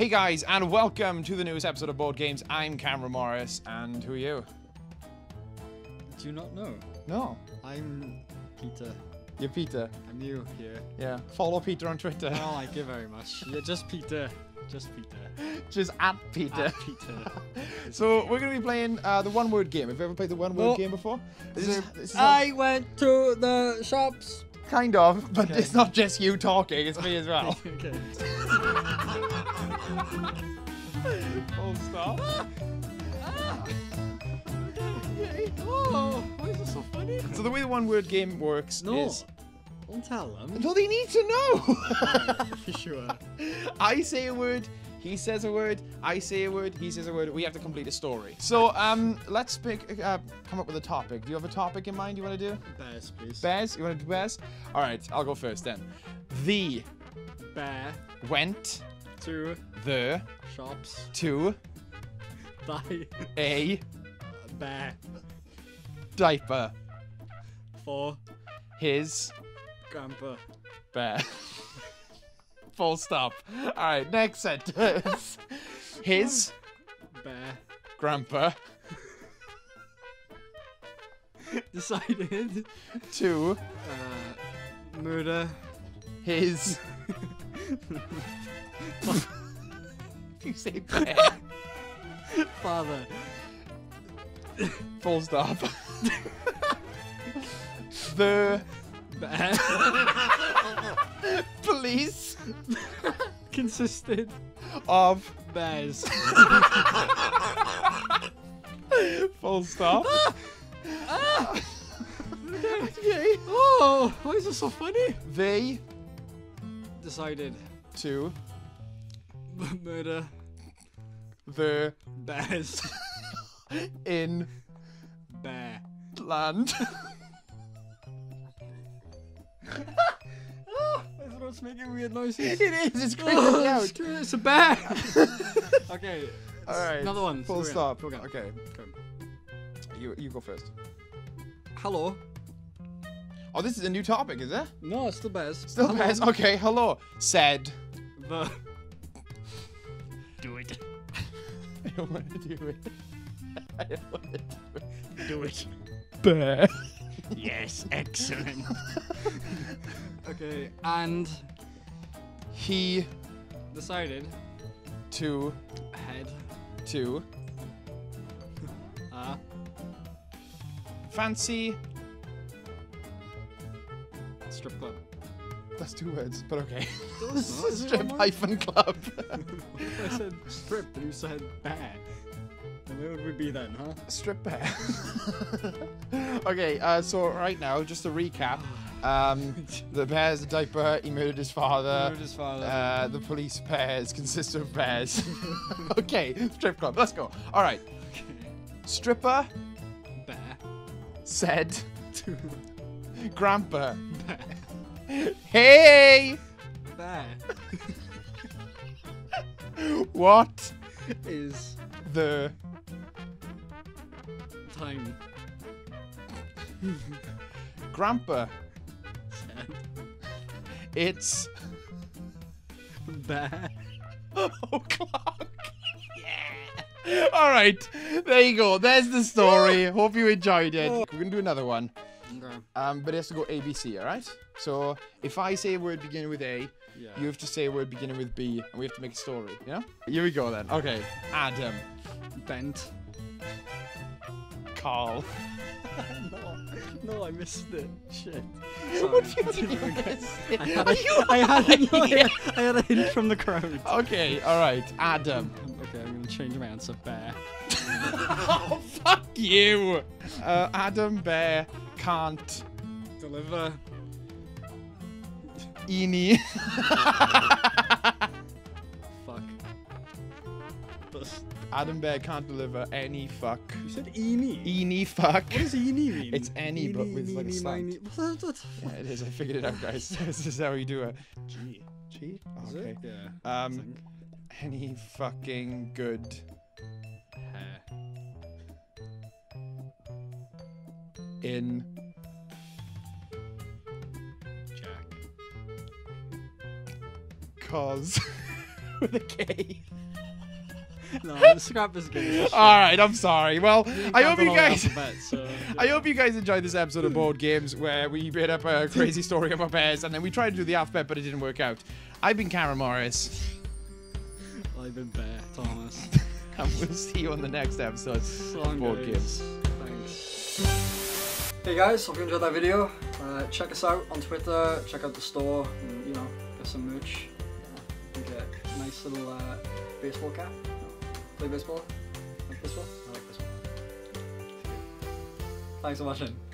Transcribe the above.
Hey guys, and welcome to the newest episode of Bored Games. I'm Cameron Morris, and who are you? Do you not know? No, I'm Peter. you're Peter. I'm new here. Yeah, follow Peter on Twitter. I don't like it very much. Yeah, just Peter. Just Peter. Just at Peter. Ah, Peter. So we're gonna be playing uh, the one-word game. Have you ever played the one-word No. game before? This is, this is I went to the shops. Kind of, but Okay. it's not just you talking; it's me as well. okay. Full stop. Oh, why is this so funny? So the way the one-word game works No. is. Don't tell them. No, they need to know. For sure. I say a word, he says a word, I say a word, he says a word. We have to complete a story. So um, let's pick, uh, come up with a topic. Do you have a topic in mind you want to do? Bears, please. Bears? You want to do bears? All right, I'll go first then. The Bear. went To the shops. to Buy a bear. diaper. For His grandpa. bear. Full stop. All right, next sentence. His Bear. grandpa Decided. to Uh, murder. his. you say bear. Father. Full stop. the Bear. police Consisted. of Bears. full stop. okay. Ah! Oh, why is this so funny? They Decided to murder the bears. in Bear. land. Everyone's making weird noises. it is. It's creeping Oh, me out. screw it, it's a bear. okay. All right. Another one. Full Go stop. go again. Okay. Go. You you go first. Hello. Oh, this is a new topic, is it? No, it's still bears. Still Hello. bears. Okay. Hello. Said. The. Do it. I don't want to do it. I don't want to do it. Do it. Bear. Yes, excellent. Okay, and He decided to head to uh fancy. strip club. That's two words, but okay. No, it's not. Is it Strip hyphen club. I said strip, and you said bear. And where would we be then, huh? Strip bear. okay, uh, so right now, just to recap, um, the bear's a diaper. He murdered his father. Murdered his father. Uh, the police bears consist of bears. okay, strip club. Let's go. All right. Stripper bear. said, To "Grandpa, bear. hey, Bear what is the time grandpa? It's bear. o'clock." Yeah. All right, there you go. There's the story. Hope you enjoyed it. We're gonna do another one. Okay. Um, but it has to go A, B, C, all right? So if I say a word beginning with A, Yeah. you have to say a word beginning with B, and we have to make a story, yeah? Here we go then. Okay. Adam, bent. Carl. no, no, I missed it. Shit. What Sorry. do you mean? I had, Are a, you I, had a, no, I, had, I had a hint from the crowd. Okay, all right. Adam. Okay, I'm gonna change my answer. Bear. oh, fuck you. Uh, Adam Bear can't Deliver. eeny. Fuck. Bus- Adam Bear can't deliver any fuck. You said eeny. Eeny fuck. What does eeny mean? It's any, but Eeny, with like a slant. miny- What? what- Yeah, it is. I figured it out, guys. this is how you do it. G. G? Oh, okay. Yeah. Um, any fucking good Hair. in Jack. cause with a K. no, scrap is gay. All right, I'm sorry. Well, I hope you guys. Alphabet, so, I hope you guys enjoyed this episode of Bored Games where we made up a crazy story about bears and then we tried to do the alphabet but it didn't work out. I've been Karen Morris I've been Bear Thomas. and we'll see you on the next episode of Song Bored guys. Games. Thanks. Hey guys, hope you enjoyed that video. Uh, check us out on Twitter, check out the store, and you know, get some merch. Yeah, you get a nice little uh, baseball cap. Play baseball? Like baseball? I like baseball. Thanks for watching.